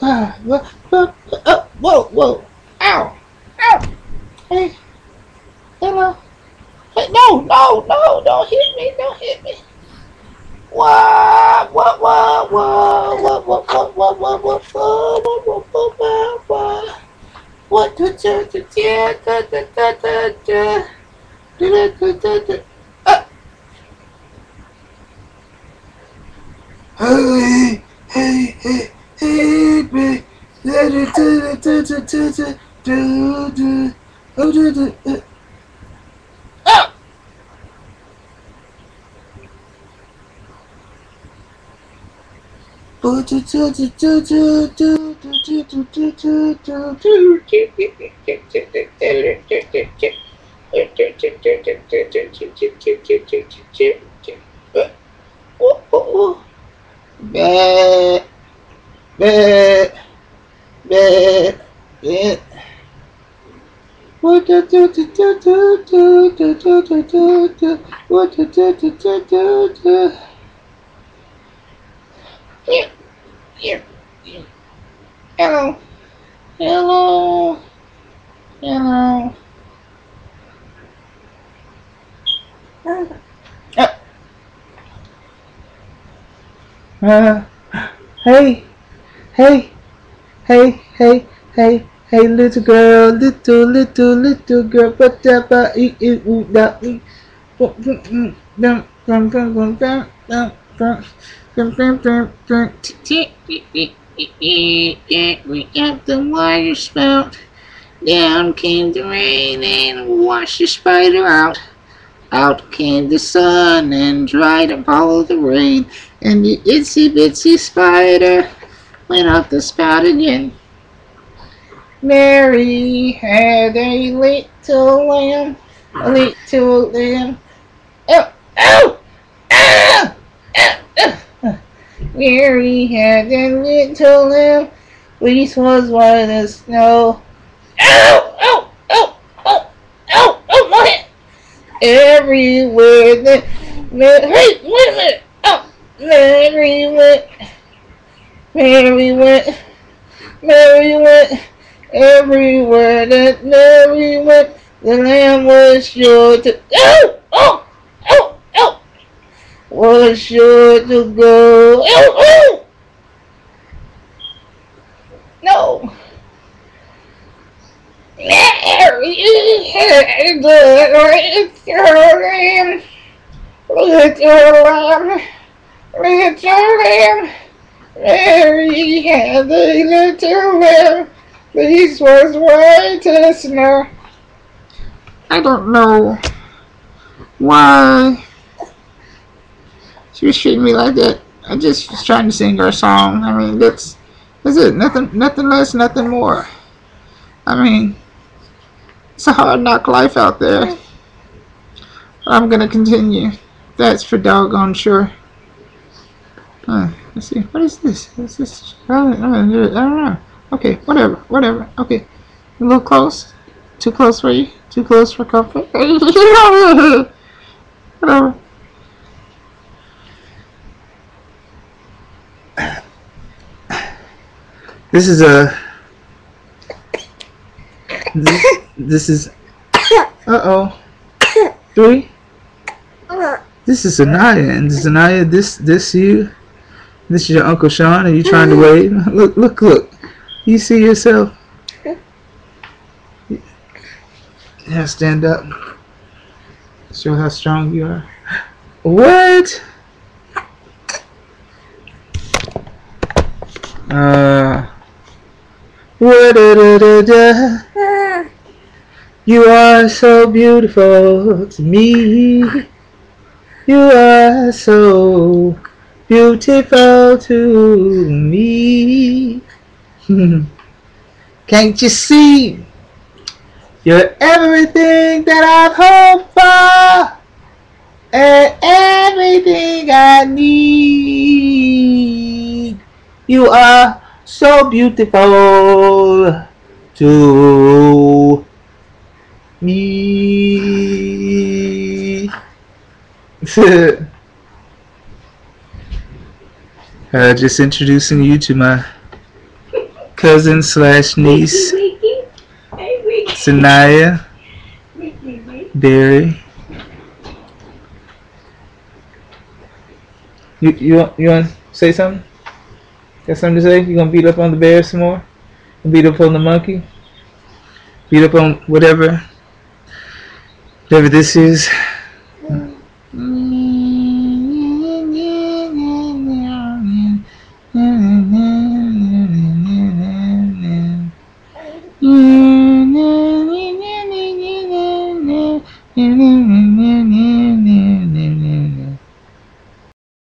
Ah, wha- wha- oh, whoa, whoa, ow, ow. Hey, hello. Hey, no, no, no, don't hit me, don't hit me. What, what, what, what, what, what, what, what, what, what, what, what, what, what, what? What, da, da, da, da, da, da, da, da, da, da, da, da, Hurry, hey, hey, eat me. Oh! Bad, bad, bad. What do do do do do do do do do do do what do do do do do do Here, here, here. Hello, hello, hello. Uh, uh, hey, Hey, hey, hey, hey, hey, little girl, little, little, little girl, but that, but it, it, it, that, it, we got the water spout. Down came the rain and washed the spider out. Out came the sun and dried up all the rain. And the itsy bitsy spider went up the spout again. Mary had a little lamb, a little lamb. Oh, oh, ah, ah. Mary had a little lamb, which was white as snow. Ow, ow, ow, ow, ow, ow, my head. Everywhere that, hey, wait a minute. Oh, Mary went, Mary went, Mary went. Everywhere that Mary went, the lamb was sure to oh oh oh oh was sure to go. Oh oh no. Mary had the lamb, little lamb. Mary had the little lamb. This was white as snow. I don't know why she was treating me like that. I just was trying to sing her song. I mean, that's that's it. Nothing, nothing less, nothing more. I mean, it's a hard knock life out there. But I'm gonna continue. That's for doggone sure. Huh, let's see. What is this? Is this? I don't, I don't know. Okay, whatever, whatever. Okay, a little close. Too close for you. Too close for comfort. whatever. This is a. This, this is. Uh oh. Three. This is Anaya, and this Anaya, this this you. This is your Uncle Sean. Are you trying to wave? Look, look, look. You see yourself? Yeah, stand up. Show how strong you are. What? Uh. Da da da You are so beautiful to me. You are so beautiful to me. Can't you see? You're everything that I've hoped for, and everything I need. You are so beautiful to me. uh, just introducing you to my cousin slash niece, Sanaya. Berry. You you want you want to say something? Got something to say? You gonna beat up on the bear some more? Beat up on the monkey? Beat up on whatever, whatever this is.